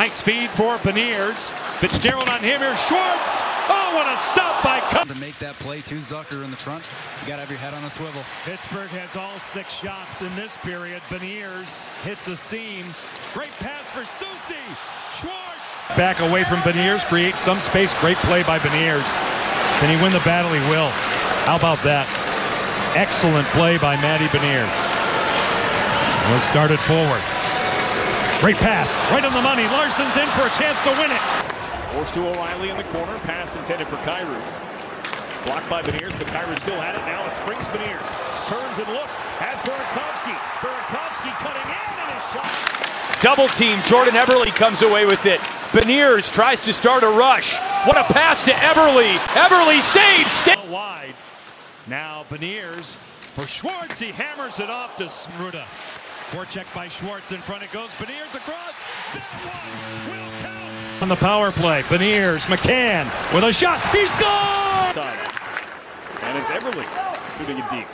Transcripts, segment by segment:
Nice feed for Beniers. Fitzgerald on him here. Schwartz. Oh, what a stop by Cup. To make that play to Zucker in the front, you got to have your head on a swivel. Pittsburgh has all six shots in this period. Beniers hits a seam. Great pass for Susie. Schwartz. Back away from Beniers, creates some space. Great play by Beniers. Can he win the battle? He will. How about that? Excellent play by Matty Beniers. Was started forward. Great pass, right on the money. Larsson's in for a chance to win it. Forced to O'Reilly in the corner. Pass intended for Kyrou. Blocked by Beniers, but Kyrou still had it. Now it springs Beniers. Turns and looks. Has Burakovsky. Burakovsky cutting in and his shot. Double team. Jordan Eberle comes away with it. Beniers tries to start a rush. What a pass to Eberle. Eberle saves. Stay wide. Now Beniers for Schwartz. He hammers it off to Smruda. Forecheck by Schwartz in front. It goes. Beniers across. That one will count. On the power play, Beniers, McCann with a shot. He scores! And it's Eberle shooting it deep.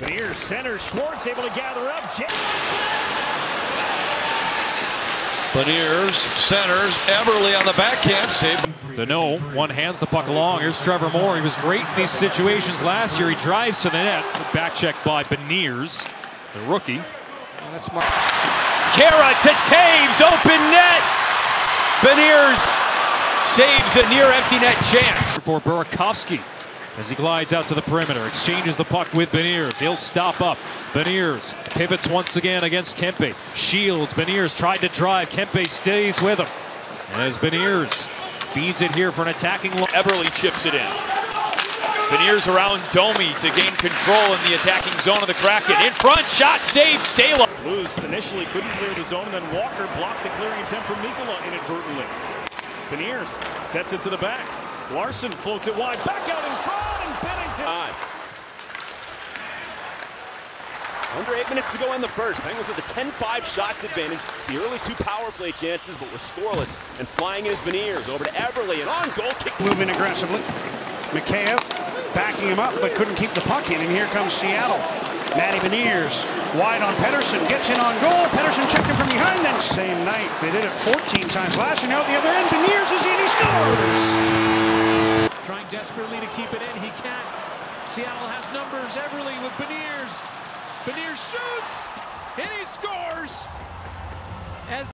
Beniers center. Schwartz able to gather up. Beniers centers. Eberle on the backhand. Save. The no one hands the puck along. Here's Trevor Moore. He was great in these situations last year. He drives to the net. Back check by Beniers, the rookie. That's Mark. Kara to Taves, open net. Beniers saves a near empty net chance. For Burakovsky as he glides out to the perimeter, exchanges the puck with Beniers. He'll stop up. Beniers pivots once again against Kempe. Shields. Beniers tried to drive. Kempe stays with him. As Beniers feeds it here for an attacking. Eberle chips it in. Beniers around Domi to gain control in the attacking zone of the Kraken. In front, shot, save, Stalo. Loose initially couldn't clear the zone, and then Walker blocked the clearing attempt from Mikkola inadvertently. Beniers sets it to the back. Larsson floats it wide, back out in front, and Binnington. Time. Under eight minutes to go in the first. Penguins with a 10-5 shots advantage. The early two power play chances, but were scoreless. And flying in his Beniers over to Eberle, and on goal kick. Moving aggressively. Mikheyev backing him up, but couldn't keep the puck in, and here comes Seattle. Matty Beniers wide on Pedersen, gets in on goal. Pedersen checked him from behind, then same night. They did it 14 times last year. Now at the other end, Beniers is in, he scores! Trying desperately to keep it in, he can't. Seattle has numbers. Eberle with Beniers. Beniers shoots, and he scores. As